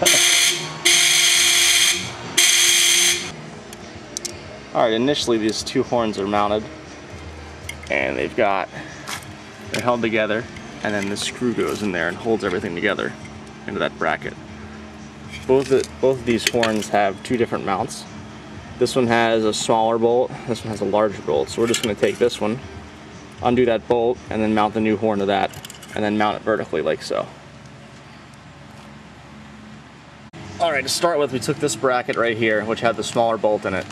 Alright, initially these two horns are mounted and they've got, they're held together and then the screw goes in there and holds everything together into that bracket. Both both of these horns have two different mounts. This one has a smaller bolt, this one has a larger bolt. So we're just going to take this one, undo that bolt, and then mount the new horn to that, and then mount it vertically like so. Alright, to start with, we took this bracket right here, which had the smaller bolt in it.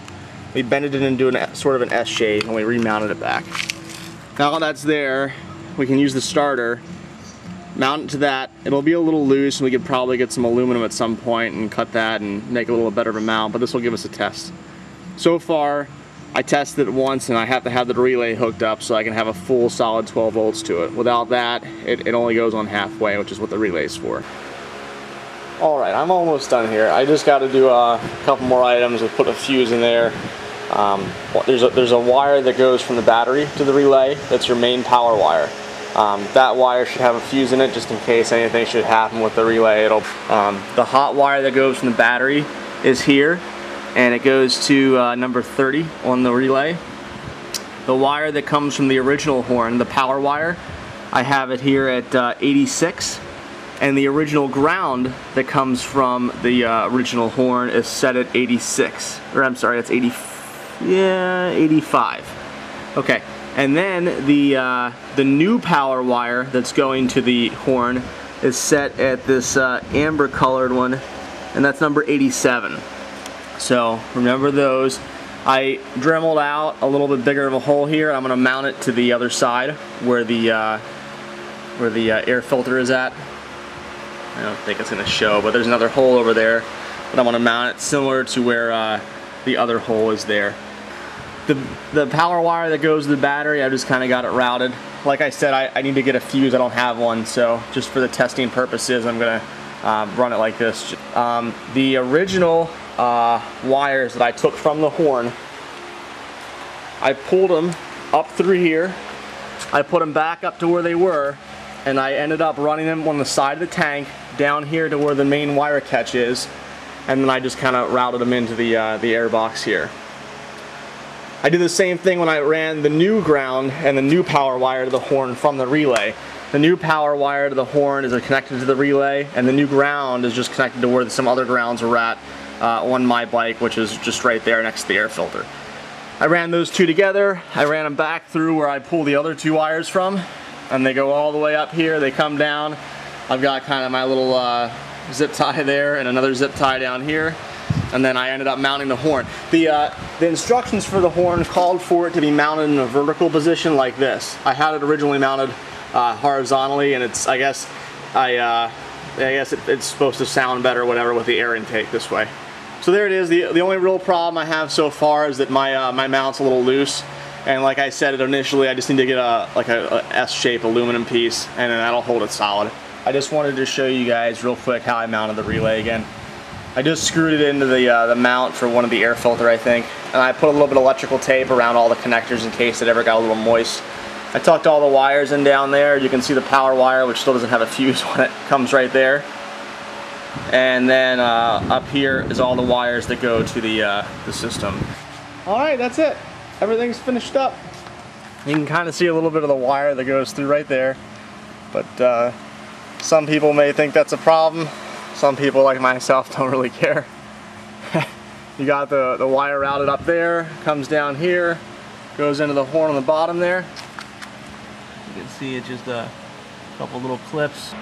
We bended it into an, sort of an S shape and we remounted it back. Now that's there, we can use the starter, mount it to that. It'll be a little loose and we could probably get some aluminum at some point and cut that and make a little better of a mount, but this will give us a test. So far, I tested it once and I have to have the relay hooked up so I can have a full solid 12 volts to it. Without that, it, it only goes on halfway, which is what the relay is for. Alright, I'm almost done here. I just got to do a couple more items. We put a fuse in there. Um, there's, a, there's a wire that goes from the battery to the relay. That's your main power wire. Um, that wire should have a fuse in it just in case anything should happen with the relay. It'll um, The hot wire that goes from the battery is here and it goes to uh, number 30 on the relay. The wire that comes from the original horn, the power wire, I have it here at uh, 86 and the original ground that comes from the uh, original horn is set at 86 or I'm sorry that's 80 yeah 85 okay and then the uh, the new power wire that's going to the horn is set at this uh, amber colored one and that's number 87 so remember those. I dremeled out a little bit bigger of a hole here I'm gonna mount it to the other side where the uh, where the uh, air filter is at I don't think it's going to show, but there's another hole over there that I want to mount it similar to where uh, the other hole is there. The, the power wire that goes to the battery, I just kind of got it routed. Like I said, I, I, need to get a fuse. I don't have one, so just for the testing purposes, I'm going to uh, run it like this. Um, the original uh, wires that I took from the horn, I pulled them up through here. I put them back up to where they were, and I ended up running them on the side of the tank down here to where the main wire catch is and then I just kind of routed them into the, uh, the air box here. I did the same thing when I ran the new ground and the new power wire to the horn from the relay. The new power wire to the horn is connected to the relay and the new ground is just connected to where some other grounds are at uh, on my bike which is just right there next to the air filter. I ran those two together, I ran them back through where I pulled the other two wires from and they go all the way up here, they come down I've got kind of my little uh, zip tie there and another zip tie down here and then I ended up mounting the horn. The, uh, the instructions for the horn called for it to be mounted in a vertical position like this. I had it originally mounted uh, horizontally and it's, I guess, I, uh, I guess it, it's supposed to sound better whatever with the air intake this way. So there it is. The, the only real problem I have so far is that my, uh, my mount's a little loose. And like I said it initially, I just need to get a like a, a S-shaped aluminum piece and then that'll hold it solid. I just wanted to show you guys real quick how I mounted the relay again. I just screwed it into the, uh, the mount for one of the air filter I think and I put a little bit of electrical tape around all the connectors in case it ever got a little moist. I tucked all the wires in down there. You can see the power wire which still doesn't have a fuse on it comes right there. And then uh, up here is all the wires that go to the, uh, the system. Alright, that's it. Everything's finished up. You can kind of see a little bit of the wire that goes through right there. But uh, some people may think that's a problem. Some people like myself don't really care. you got the, the wire routed up there, comes down here, goes into the horn on the bottom there. You can see it's just a couple little clips.